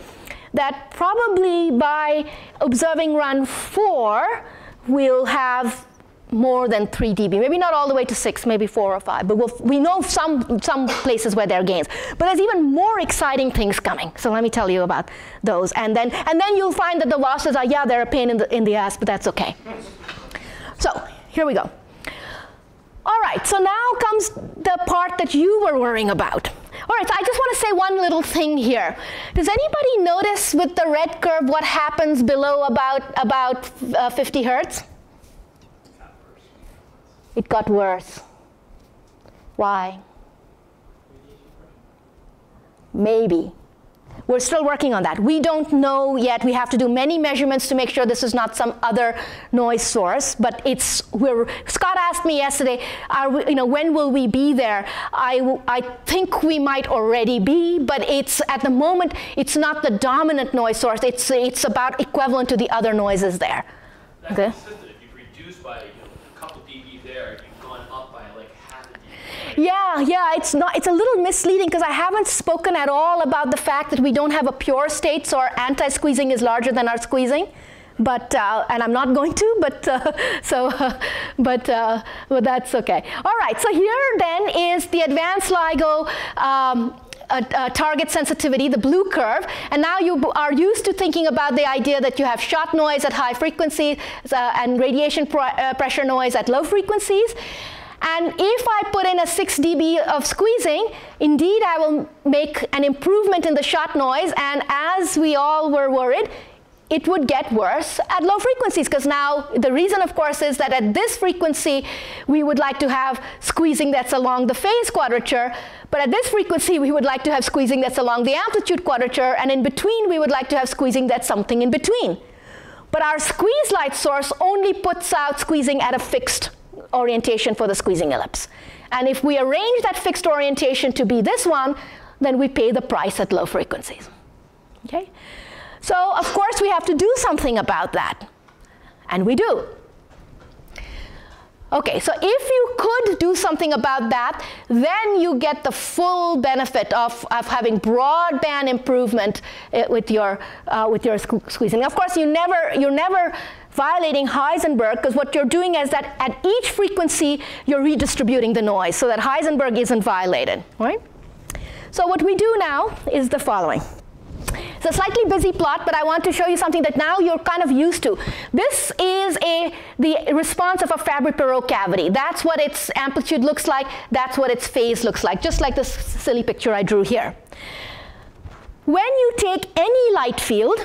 that probably by observing run four, we'll have more than 3 dB, maybe not all the way to 6, maybe 4 or 5, but we'll, we know some, some places where there are gains. But there's even more exciting things coming, so let me tell you about those. And then, and then you'll find that the losses are, yeah, they're a pain in the, in the ass, but that's okay. So here we go. All right, so now comes the part that you were worrying about. All right, so I just want to say one little thing here. Does anybody notice with the red curve what happens below about, about uh, 50 hertz? It got worse. Why? Maybe. We're still working on that. We don't know yet. We have to do many measurements to make sure this is not some other noise source. But it's we're. Scott asked me yesterday, we, you know, when will we be there? I I think we might already be, but it's at the moment it's not the dominant noise source. It's it's about equivalent to the other noises there.
That's okay. If you reduce by
Yeah, yeah, it's not. It's a little misleading because I haven't spoken at all about the fact that we don't have a pure state, so our anti-squeezing is larger than our squeezing. But uh, and I'm not going to, but uh, so, uh, but but that's okay. All right. So here then is the advanced LIGO. Um, target sensitivity, the blue curve, and now you are used to thinking about the idea that you have shot noise at high frequencies uh, and radiation pr uh, pressure noise at low frequencies. And if I put in a 6 dB of squeezing, indeed I will make an improvement in the shot noise. And as we all were worried, it would get worse at low frequencies. Because now the reason of course is that at this frequency we would like to have squeezing that's along the phase quadrature. But at this frequency we would like to have squeezing that's along the amplitude quadrature. And in between we would like to have squeezing that's something in between. But our squeeze light source only puts out squeezing at a fixed orientation for the squeezing ellipse. And if we arrange that fixed orientation to be this one, then we pay the price at low frequencies. Okay? So of course we have to do something about that. And we do. Okay, so if you could do something about that, then you get the full benefit of, of having broadband improvement uh, with your, uh, with your squeezing. Of course, you never, you're never violating Heisenberg because what you're doing is that at each frequency, you're redistributing the noise so that Heisenberg isn't violated, right? So what we do now is the following. It's a slightly busy plot, but I want to show you something that now you're kind of used to. This is a, the response of a Fabry-Perot cavity. That's what its amplitude looks like. That's what its phase looks like, just like this silly picture I drew here. When you take any light field,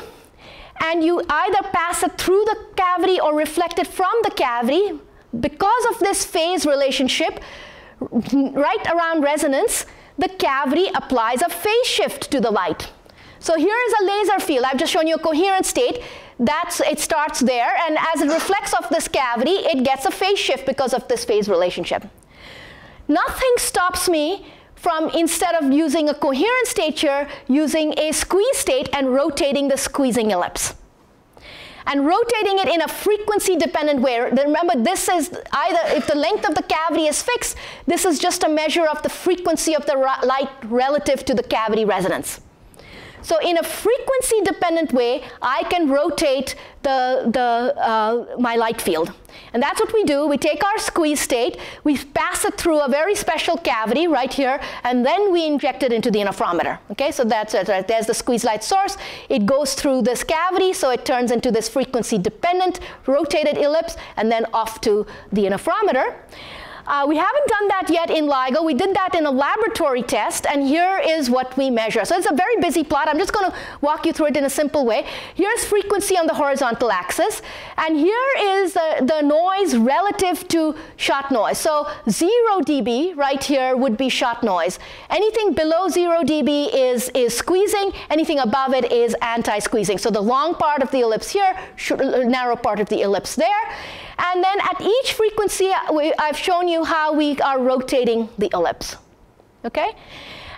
and you either pass it through the cavity or reflect it from the cavity, because of this phase relationship, right around resonance, the cavity applies a phase shift to the light. So here is a laser field. I've just shown you a coherent state. That's, it starts there, and as it reflects off this cavity, it gets a phase shift because of this phase relationship. Nothing stops me from, instead of using a coherent state here, using a squeeze state and rotating the squeezing ellipse and rotating it in a frequency dependent way. Remember, this is either, if the length of the cavity is fixed, this is just a measure of the frequency of the light relative to the cavity resonance. So in a frequency dependent way, I can rotate the, the, uh, my light field. And that's what we do. We take our squeeze state, we pass it through a very special cavity right here, and then we inject it into the interferometer. Okay, so that's it. Right? There's the squeeze light source. It goes through this cavity, so it turns into this frequency dependent rotated ellipse, and then off to the interferometer. Uh, we haven't done that yet in LIGO. We did that in a laboratory test, and here is what we measure. So it's a very busy plot. I'm just going to walk you through it in a simple way. Here's frequency on the horizontal axis, and here is the, the noise relative to shot noise. So 0 dB right here would be shot noise. Anything below 0 dB is, is squeezing. Anything above it is anti-squeezing. So the long part of the ellipse here, narrow part of the ellipse there. And then at each frequency, uh, I've shown you how we are rotating the ellipse. Okay?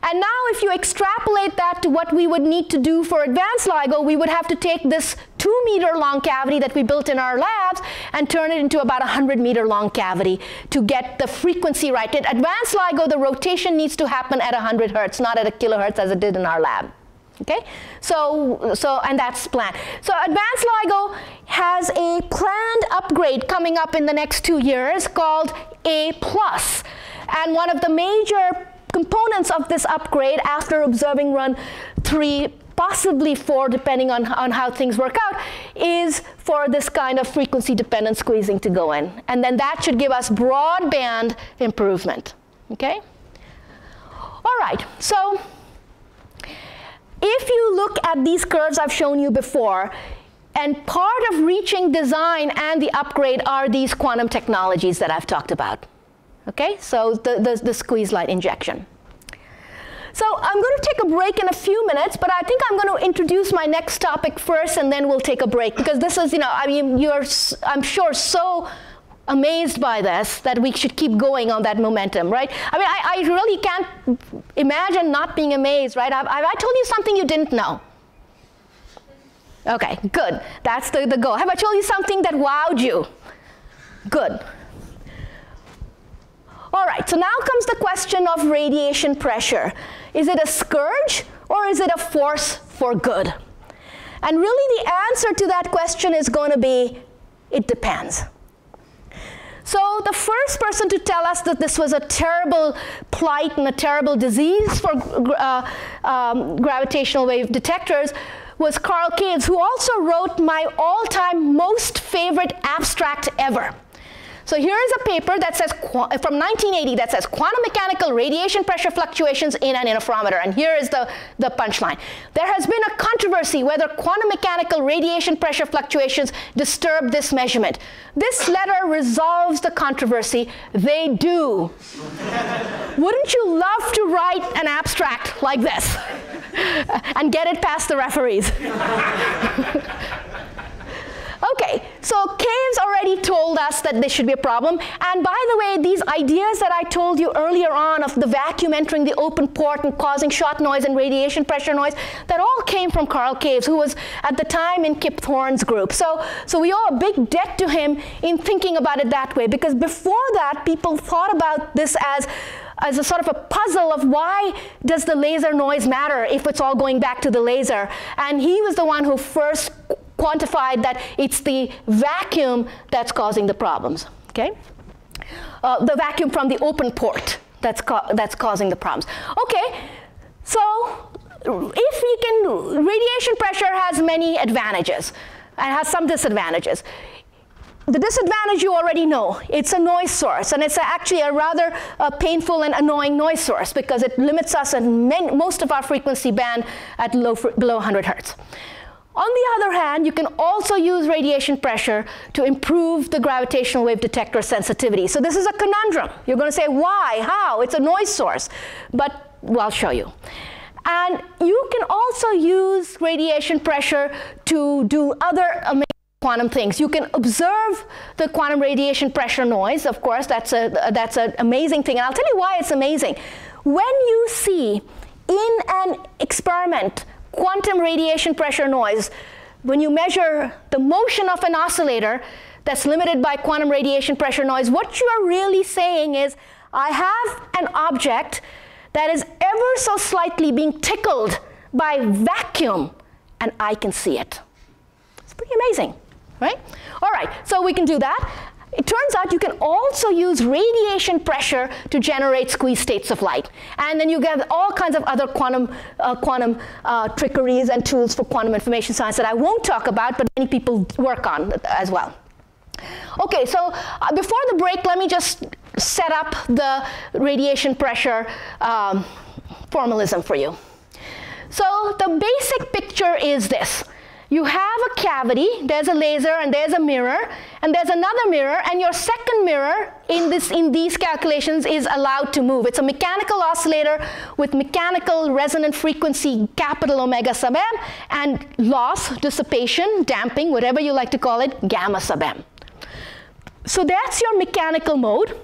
And now if you extrapolate that to what we would need to do for advanced LIGO, we would have to take this two meter long cavity that we built in our labs and turn it into about a 100 meter long cavity to get the frequency right. In advanced LIGO, the rotation needs to happen at 100 hertz, not at a kilohertz as it did in our lab. Okay, so, so, and that's planned. So Advanced LIGO has a planned upgrade coming up in the next two years called A+. And one of the major components of this upgrade after observing run three, possibly four, depending on, on how things work out, is for this kind of frequency dependent squeezing to go in. And then that should give us broadband improvement, okay? All right, so if you look at these curves I've shown you before, and part of reaching design and the upgrade are these quantum technologies that I've talked about. Okay, so the, the, the squeeze light injection. So I'm going to take a break in a few minutes, but I think I'm going to introduce my next topic first, and then we'll take a break because this is, you know, I mean, you're, I'm sure, so amazed by this that we should keep going on that momentum, right? I mean, I, I really can't imagine not being amazed, right? Have I told you something you didn't know? Okay, good. That's the, the goal. Have I told you something that wowed you? Good. All right, so now comes the question of radiation pressure. Is it a scourge or is it a force for good? And really the answer to that question is going to be, it depends. So the first person to tell us that this was a terrible plight and a terrible disease for uh, um, gravitational wave detectors was Carl Caves, who also wrote my all-time most favorite abstract ever. So here is a paper that says, uh, from 1980, that says quantum mechanical radiation pressure fluctuations in an interferometer. And here is the, the punchline. There has been a controversy whether quantum mechanical radiation pressure fluctuations disturb this measurement. This letter resolves the controversy. They do. Wouldn't you love to write an abstract like this and get it past the referees? Okay, so Caves already told us that this should be a problem. And by the way, these ideas that I told you earlier on of the vacuum entering the open port and causing shot noise and radiation pressure noise, that all came from Carl Caves, who was at the time in Kip Thorne's group. So, so we owe a big debt to him in thinking about it that way, because before that, people thought about this as as a sort of a puzzle of why does the laser noise matter if it's all going back to the laser. And he was the one who first quantified that it's the vacuum that's causing the problems, okay? Uh, the vacuum from the open port that's, that's causing the problems. Okay, so if we can, radiation pressure has many advantages and has some disadvantages. The disadvantage you already know. It's a noise source, and it's actually a rather uh, painful and annoying noise source because it limits us in most of our frequency band at low, below 100 hertz. On the other hand, you can also use radiation pressure to improve the gravitational wave detector sensitivity. So this is a conundrum. You're going to say, why, how? It's a noise source. But well, I'll show you. And you can also use radiation pressure to do other amazing quantum things. You can observe the quantum radiation pressure noise, of course, that's, a, that's an amazing thing. And I'll tell you why it's amazing. When you see in an experiment quantum radiation pressure noise, when you measure the motion of an oscillator that's limited by quantum radiation pressure noise, what you are really saying is, I have an object that is ever so slightly being tickled by vacuum, and I can see it. It's pretty amazing, right? All right, so we can do that. It turns out you can also use radiation pressure to generate squeeze states of light. And then you get all kinds of other quantum, uh, quantum uh, trickeries and tools for quantum information science that I won't talk about, but many people work on as well. Okay, so uh, before the break, let me just set up the radiation pressure um, formalism for you. So the basic picture is this. You have a cavity, there's a laser and there's a mirror, and there's another mirror, and your second mirror in, this, in these calculations is allowed to move. It's a mechanical oscillator with mechanical resonant frequency capital omega sub m, and loss, dissipation, damping, whatever you like to call it, gamma sub m. So that's your mechanical mode.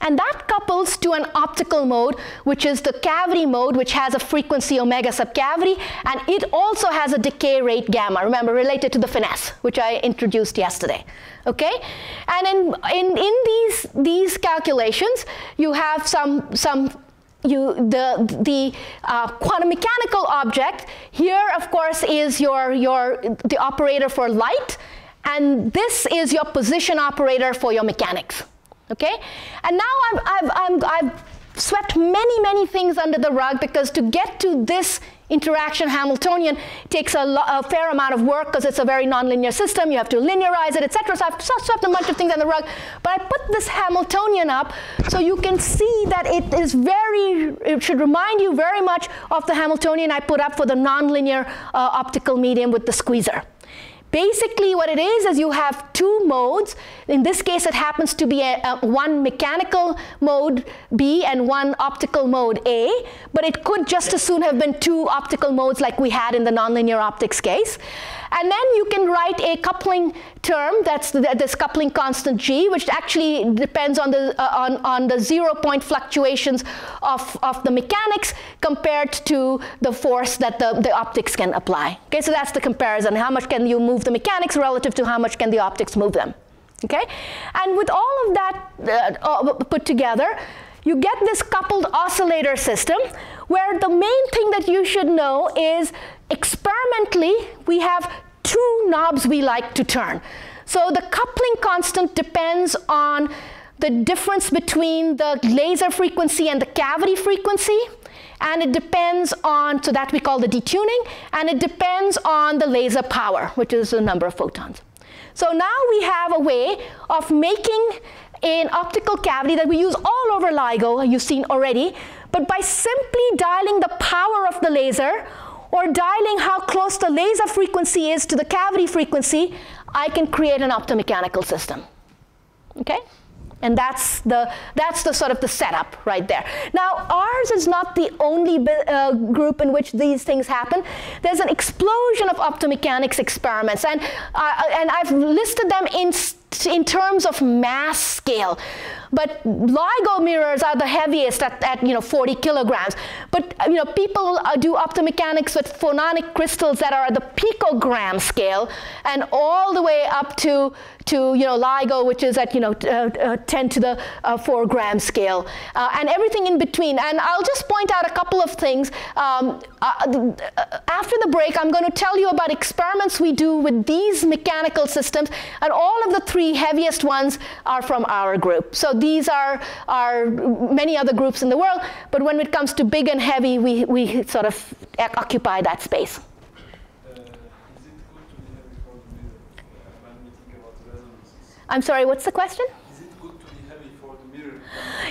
And that couples to an optical mode, which is the cavity mode, which has a frequency omega subcavity, and it also has a decay rate gamma, remember, related to the finesse, which I introduced yesterday. Okay? And in, in, in these, these calculations, you have some, some you, the, the uh, quantum mechanical object, here, of course, is your, your, the operator for light, and this is your position operator for your mechanics. Okay? And now I've, I've, I'm, I've swept many, many things under the rug because to get to this interaction Hamiltonian takes a, a fair amount of work because it's a very nonlinear system. You have to linearize it, etc. So I've swept a bunch of things under the rug. But I put this Hamiltonian up so you can see that it is very, it should remind you very much of the Hamiltonian I put up for the nonlinear uh, optical medium with the squeezer. Basically what it is is you have two modes. In this case it happens to be a, a one mechanical mode B and one optical mode A, but it could just as soon have been two optical modes like we had in the nonlinear optics case. And then you can write a coupling term, that's the, this coupling constant G, which actually depends on the, uh, on, on the zero point fluctuations of, of the mechanics compared to the force that the, the optics can apply. Okay, so that's the comparison. How much can you move the mechanics relative to how much can the optics move them? Okay, and with all of that uh, put together, you get this coupled oscillator system where the main thing that you should know is experimentally we have two knobs we like to turn. So the coupling constant depends on the difference between the laser frequency and the cavity frequency and it depends on, so that we call the detuning, and it depends on the laser power, which is the number of photons. So now we have a way of making an optical cavity that we use all over LIGO, you've seen already, but by simply dialing the power of the laser or dialing how close the laser frequency is to the cavity frequency, I can create an optomechanical system. Okay? And that's the, that's the sort of the setup right there. Now, ours is not the only uh, group in which these things happen. There's an explosion of optomechanics experiments, and, uh, and I've listed them in, in terms of mass scale. But LIGO mirrors are the heaviest at, at you know 40 kilograms. But you know people uh, do optomechanics with phononic crystals that are at the picogram scale, and all the way up to to you know LIGO, which is at you know uh, uh, 10 to the uh, 4 gram scale, uh, and everything in between. And I'll just point out a couple of things. Um, after the break, I'm going to tell you about experiments we do with these mechanical systems, and all of the three heaviest ones are from our group. So these are, are many other groups in the world, but when it comes to big and heavy, we, we sort of occupy that space. I'm sorry, what's the question?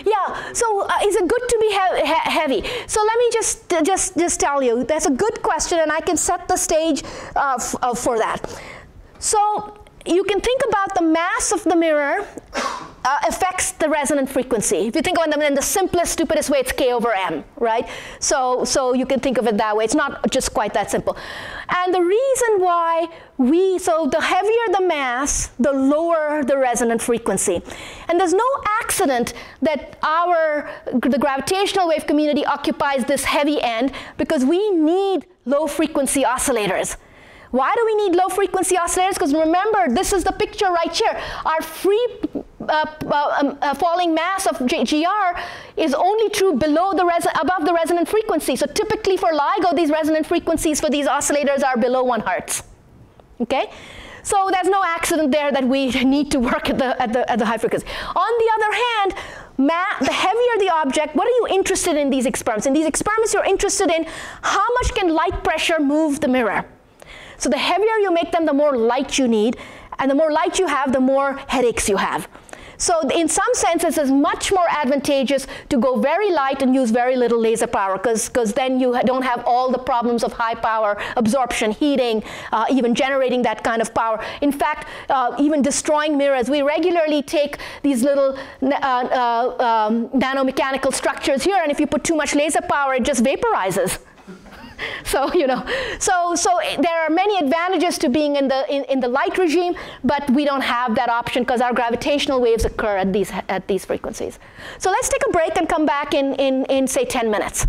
Yeah, so uh, is it good to be he he heavy? So let me just, uh, just, just tell you, that's a good question and I can set the stage uh, uh, for that. So you can think about the mass of the mirror uh, affects the resonant frequency. If you think of them in the simplest, stupidest way, it's k over m, right? So, so you can think of it that way. It's not just quite that simple. And the reason why we, so the heavier the mass, the lower the resonant frequency. And there's no accident that our, the gravitational wave community occupies this heavy end because we need low frequency oscillators. Why do we need low frequency oscillators? Because remember, this is the picture right here. Our free uh, um, falling mass of GR is only true below the above the resonant frequency. So typically for LIGO, these resonant frequencies for these oscillators are below one hertz. Okay? So there's no accident there that we need to work at the, at the, at the high frequency. On the other hand, the heavier the object, what are you interested in these experiments? In these experiments, you're interested in how much can light pressure move the mirror? So the heavier you make them, the more light you need, and the more light you have, the more headaches you have. So in some senses, it's much more advantageous to go very light and use very little laser power because then you don't have all the problems of high power absorption, heating, uh, even generating that kind of power. In fact, uh, even destroying mirrors. We regularly take these little uh, uh um, nanomechanical structures here, and if you put too much laser power, it just vaporizes. so you know, so so there are many advantages to being in the in, in the light regime, but we don't have that option because our gravitational waves occur at these at these frequencies. So let's take a break and come back in in, in say 10 minutes.